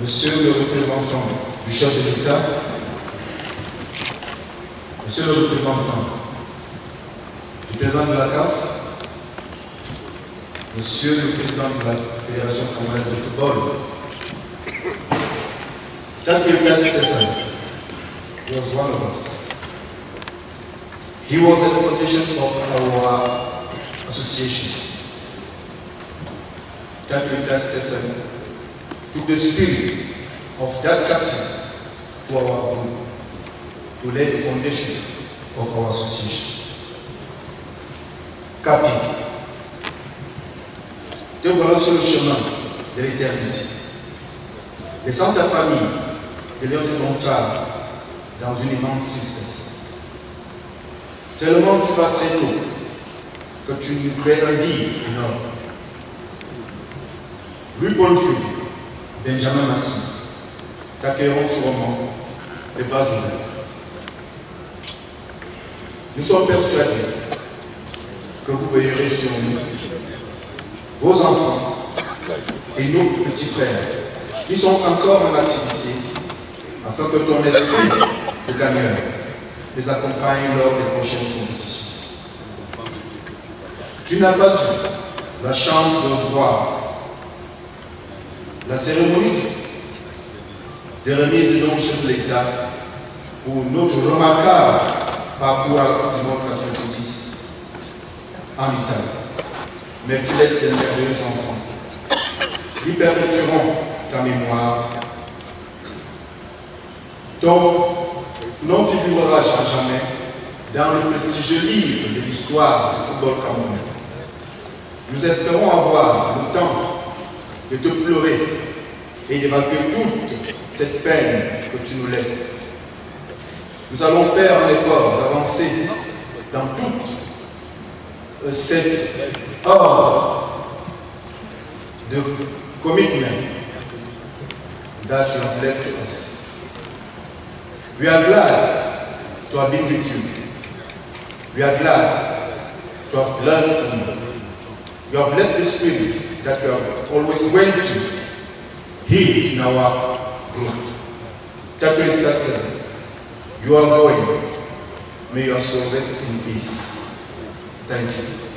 Monsieur le représentant du chef de l'État, Monsieur le représentant du président de la CAF, Monsieur le président de la Fédération congolaise de football, Pastor Stephen. He was one of us. He was the foundation of our association. Thank you, Pastor Took the spirit of that captain to our group to lay the foundation of our association. Capi, te voilà sur le chemin de l'éternité. Laissant ta famille de leurs éventrales dans une immense tristesse. Tellement tu vas très tôt que tu nous crées un vide énorme. Louis Paul Benjamin Massy t'accueilleront sûrement les bras ouverts. Nous sommes persuadés que vous veillerez sur nous, vos enfants et nos petits frères qui sont encore en activité afin que ton esprit de gagneur les accompagne lors des prochaines compétitions. Tu n'as pas eu la chance de voir la cérémonie de remise de nom chef de l'État pour notre remarquable parcours à la Coupe du Monde 90 en Italie. Mais tu laisses des merveilleux enfants perpétueront ta mémoire. Ton nom figurera à jamais dans le prestigieux livre de l'histoire du football camerounais. Nous espérons avoir le temps de te pleurer et d'évacuer toute cette peine que tu nous laisses. Nous allons faire un effort d'avancer dans toute euh, cette ordre de commitment that you have left to us. We are glad to have been with you. We are glad to have learned from. You have left the spirit that you have always went to heed in our group. That is that uh, you are going. May your soul rest in peace. Thank you.